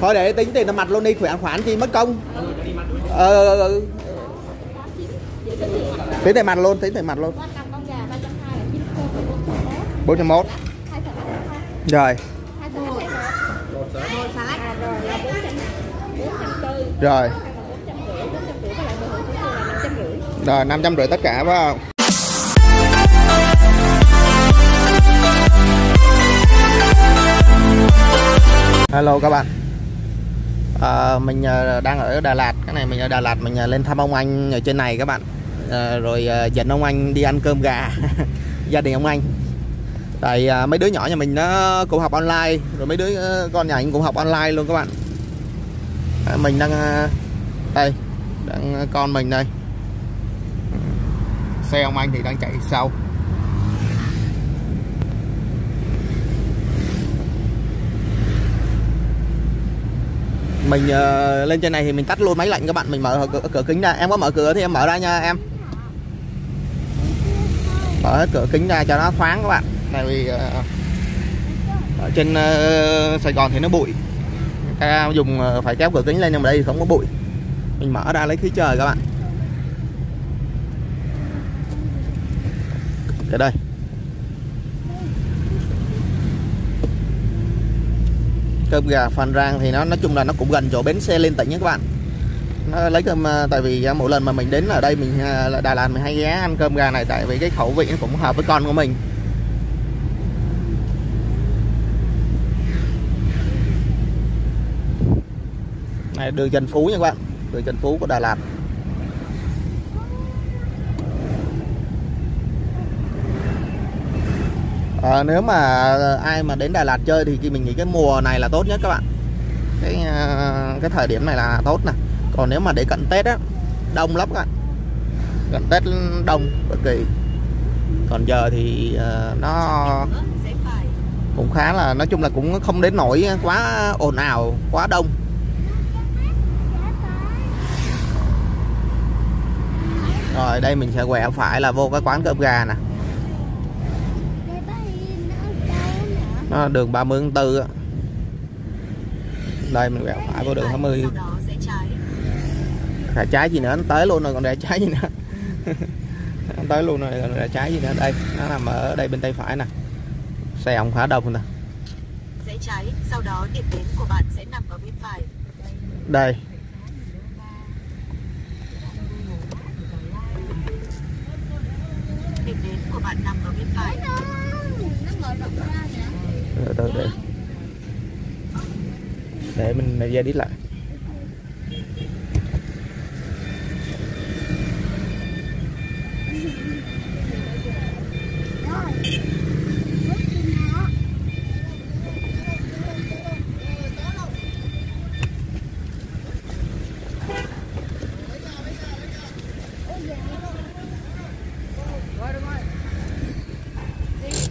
thôi để tính tiền mặt luôn đi khỏe khoản chi mất công. Ờ, ờ, ờ, ờ, tính tiền mặt luôn tính tiền mặt luôn. bốn trăm một rồi. Rồi. Rồi Còn 450, 450 với lại bờ hủ tiếu là 550. rồi năm trăm rưỡi tất cả phải không? Hello các bạn à, mình ờ, đang ở Đà Lạt. Cái này mình ở Đà Lạt mình ờ, lên thăm ông anh ở trên này các bạn. À, rồi dẫn ông anh đi ăn cơm gà. Gia đình ông anh. Tại à, mấy đứa nhỏ nhà mình nó cũng học online. Rồi mấy đứa con nhà anh cũng học online luôn các bạn. À, mình đang đây đang con mình đây. Xe ông anh thì đang chạy sau. Mình uh, lên trên này thì mình tắt luôn máy lạnh các bạn. Mình mở cửa, cửa kính ra. Em có mở cửa thì em mở ra nha em. Mở hết cửa kính ra cho nó thoáng các bạn. Tại vì uh, ở trên uh, Sài Gòn thì nó bụi. Ta dùng uh, phải kéo cửa kính lên nhưng mà đây thì không có bụi. Mình mở ra lấy khí trời các bạn. Cái đây. Cơm gà Phan Rang thì nó, nói chung là nó cũng gần chỗ bến xe lên tỉnh nhé các bạn. Nó lấy cơm à, tại vì à, mỗi lần mà mình đến ở đây mình à, Đà Lạt mình hay ghé ăn cơm gà này tại vì cái khẩu vị nó cũng hợp với con của mình. Này, đường Trần Phú nha các bạn, đường Trần Phú của Đà Lạt. À, nếu mà ai mà đến Đà Lạt chơi thì mình nghĩ cái mùa này là tốt nhất các bạn. Cái ờ, cái thời điểm này là tốt nè còn nếu mà để cận Tết á đông lắm các bạn. Cận Tết đông cực kỳ. Còn giờ thì uh, nó cũng khá là nói chung là cũng không đến nổi quá ồn ào quá đông. Rồi đây mình sẽ quẹo phải là vô cái quán cơm gà nè. Nó đường 30 tháng 4 á. Đây mình quẹo phải vô đường 20 rẽ trái gì nữa nó tới luôn rồi còn rẽ trái gì nữa. Nó tới luôn rồi còn rẽ trái gì nữa. Đây nó nằm ở đây bên tay phải nè. Xe ông khá đông nè. Rẽ trái, sau đó điểm đến của bạn sẽ nằm ở bên phải. đây. Điểm đến của bạn nằm ở bên phải từ từ để. Để mình ra đi lại.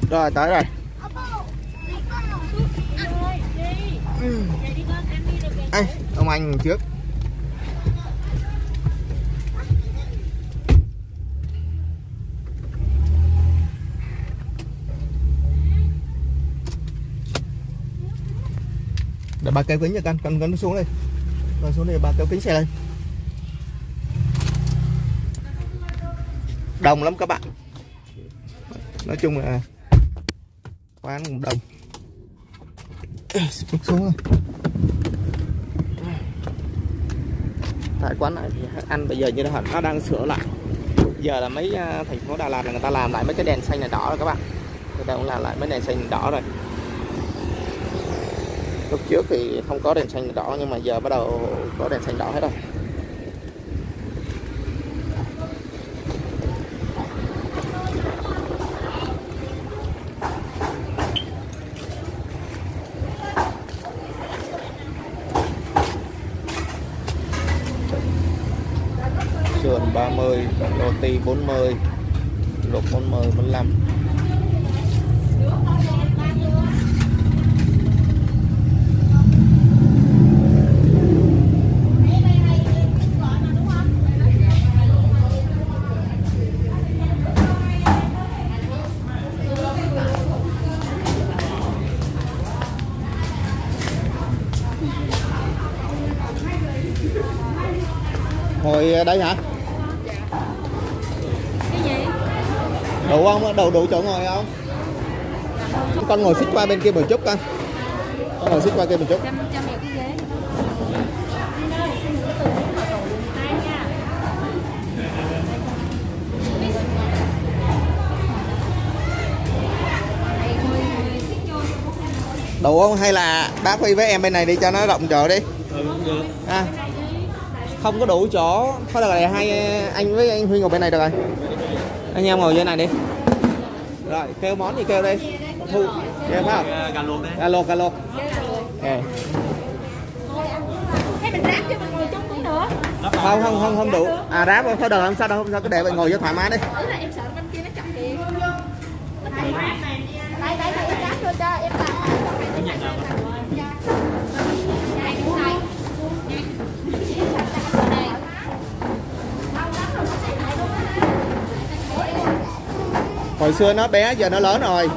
Rồi tới rồi. Ê, ông anh trước. Để bà kéo kính cho con con con xuống đây. Con xuống đây bà kéo kính xe lên. Đông lắm các bạn. Nói chung là quán cũng đông xuống rồi tại quán này thì ăn bây giờ như là nó đang sửa lại. Giờ là mấy à, thành phố Đà Lạt là người ta làm lại mấy cái đèn xanh này đỏ rồi các bạn. Người ta cũng làm lại mấy đèn xanh đỏ rồi. Lúc trước thì không có đèn xanh đỏ nhưng mà giờ bắt đầu có đèn xanh đỏ hết rồi. 40 lô ti 40 lục 40 45 hồi đây hả? Đủ không đủ đủ chỗ ngồi không? Con ngồi xích qua bên kia một chút con. Con ngồi xích qua kia một chút. Đủ không hay là bác Huy với em bên này đi cho nó rộng chỗ đi. À, không có đủ chỗ. Thôi được rồi hai anh với anh Huy ngồi bên này được rồi anh em ngồi dưới này đi. Rồi kêu món gì kêu đi. Thu kêu phải không gà luộc đây gà luộc gà luộc. Ok. Thế mình ráp cho mình ngồi chung cũng được không không không không đủ. À ráp thôi được không sao đâu không sao cứ để bạn ngồi cho thoải mái đi. Ý là em sợ bên kia nó chặt kìa. Đây, đây, đây, em ráp vô cho em làm có nhận nào không Đây, cái này Đây hồi xưa nó bé giờ nó lớn rồi.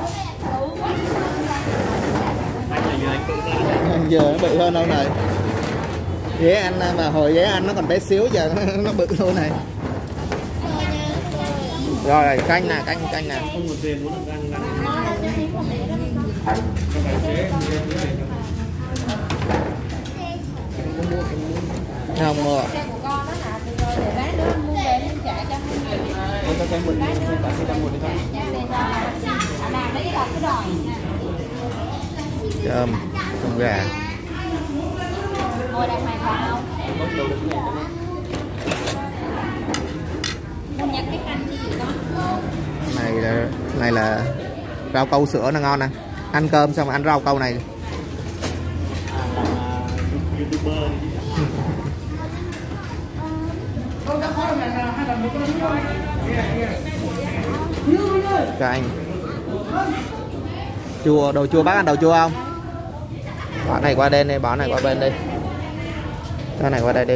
Anh giờ nó bự hơn đâu này. Ghế anh mà hồi ghế anh nó còn bé xíu giờ nó, nó bự luôn này. Rồi canh nè canh canh nè. Không mua cho Xe em mình tại cái trăm một đi thôi xe cho làm mấy cái đọt cái đòi cơm con gà. Ngồi đây mày còn không? Muốn nhặt cái canh cái gì đó này là này là rau câu sữa nó ngon nè. Ăn cơm xong rồi ăn rau câu này. Youtuber cho anh. Chua đầu chua bác ăn đầu chua không? Bỏ này qua đây đi bỏ này qua bên đi cho này qua đây đi.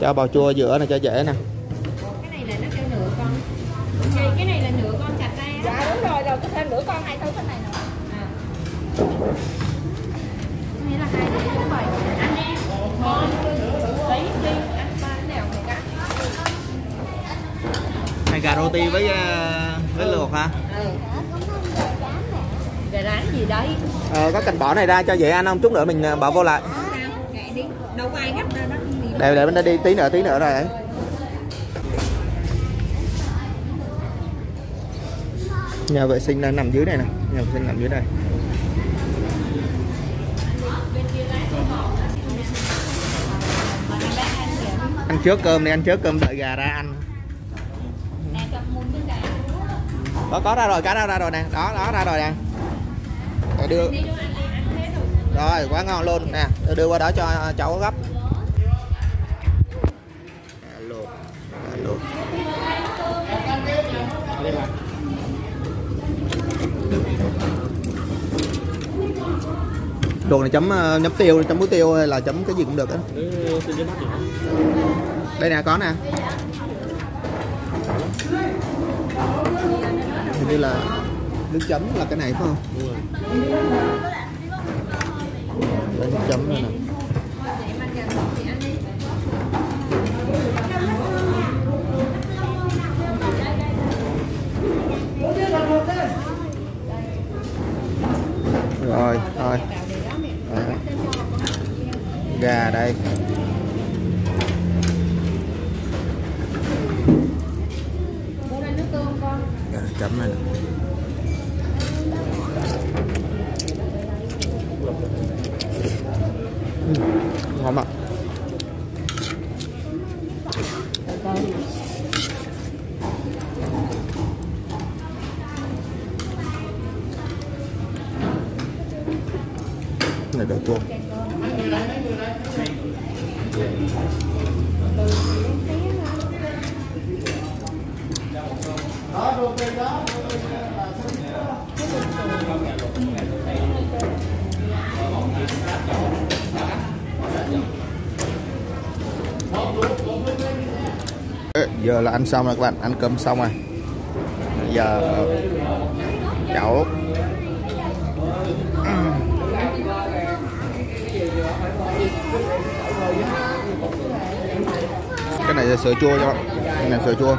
Cho bò chua giữa này cho dễ nè. Cái này là nó kêu nửa con Cái, dạ, cái này là nửa con chặt ra Dạ đúng rồi, rồi có thêm nửa con hay thứ cái này nữa à. Nghĩa là hai cái đúng rồi Anh em. con Lấy đi Anh ba nào này cả gà roti với ờ, với luộc hả? Ừ. Gà rán gì đấy? Ờ, có cần bỏ này ra cho dễ ăn không? Chút nữa mình ờ, bỏ vô lại. Sao? Kệ đi. Đâu có ai gấp đâu đó để để bên đây đi tí nữa tí nữa rồi. Nhà vệ sinh đang nằm dưới này nè. Nhà vệ sinh nằm dưới đây. Ăn trước cơm đi ăn trước cơm đợi gà ra ăn Nè cho muôn miếng gà có có ra rồi, cá ra ra rồi nè. Đó đó, ra rồi nè. Rồi đưa. Rồi, quá ngon luôn. Nè tôi đưa qua đó cho cháu gấp. Alo alo. Đồ này chấm ờ, nhấm tiêu, chấm muối tiêu hay là chấm cái gì cũng được á. Đây nè, có nè hình như là nước chấm là cái này phải không? Đúng rồi. Nước chấm này nè. Rồi thôi. Gà đây gà chấm này nè ngon ạ. Này đồ chua giờ là ăn xong rồi các bạn, ăn cơm xong rồi. Giờ chậu là sữa chua cho bạn, cái là sữa chua.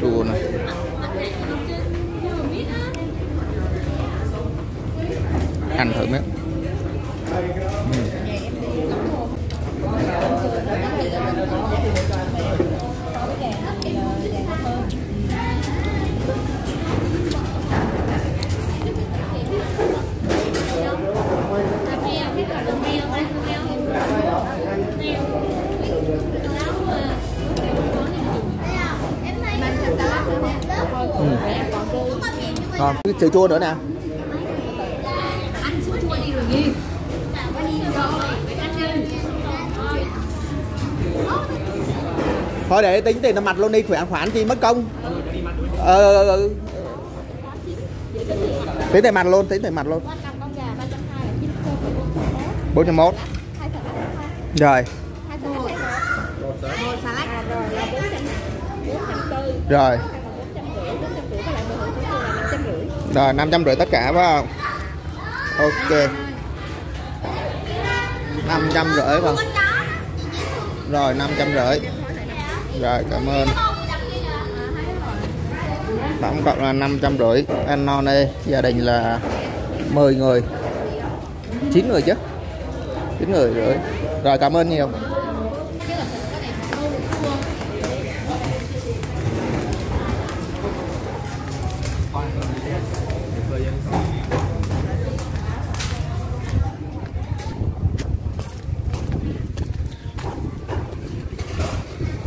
Chua này. Ăn thử miếng. Ngon. Cái sữa chua nữa nè thôi để tính tiền mặt luôn đi khỏe khoản chi mất công. Ờ, ờ, ờ, ờ, tính tiền mặt luôn tính tiền mặt luôn. bốn trăm một rồi. Rồi. Rồi năm trăm rưỡi tất cả phải không? Ok. năm trăm rưỡi không? Rồi năm trăm rưỡi rồi, cảm ơn. Tổng cộng là năm trăm rưỡi. Ăn non đây gia đình là 10 người. 9 người chứ? 9 người rưỡi. Rồi, cảm ơn nhiều.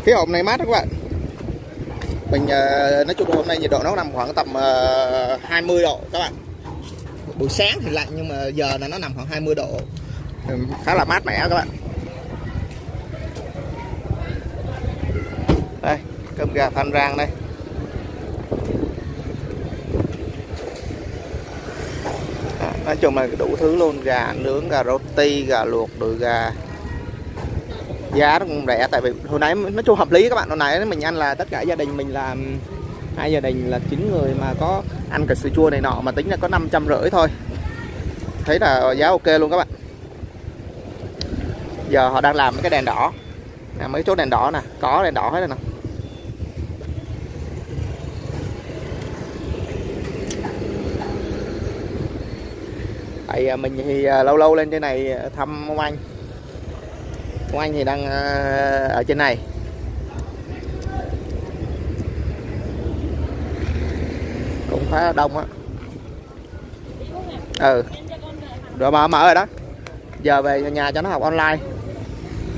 Khí hậu này mát các bạn. Mình ờ, nói chung hôm nay nhiệt độ nó nằm khoảng tầm ờ, 20 độ các bạn. Buổi sáng thì lạnh nhưng mà giờ là nó nằm khoảng 20 độ. Khá là mát mẻ các bạn. Đây, cơm gà phan rang đây. À, nói chung là đủ thứ luôn. Gà nướng, gà roti, gà luộc, đùi gà giá nó cũng rẻ, tại vì hồi nãy nói chung hợp lý các bạn. Hồi nãy mình ăn là tất cả gia đình mình là hai gia đình là chín người mà có ăn cả sữa chua này nọ mà tính là có năm trăm rưỡi thôi. Thấy là giá ok luôn các bạn. Giờ họ đang làm mấy cái đèn đỏ. Nè, mấy chỗ đèn đỏ nè, có đèn đỏ hết rồi nè. Tại à, mình thì à, lâu lâu lên trên này thăm ông anh của anh thì đang ờ, ở trên này. Cũng khá là đông á. Ừ. Rồi mở mở rồi đó. Giờ về nhà cho nó học online.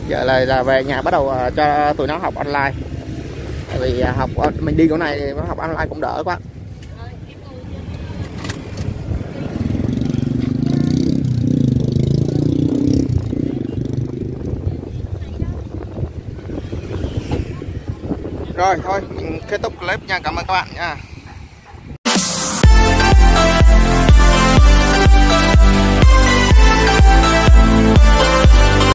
Giờ là, là về nhà bắt đầu ờ, cho tụi nó học online. Tại vì ờ, học mình đi chỗ này thì nó học online cũng đỡ quá. Rồi thôi mình kết thúc clip nha cảm ơn các bạn nha.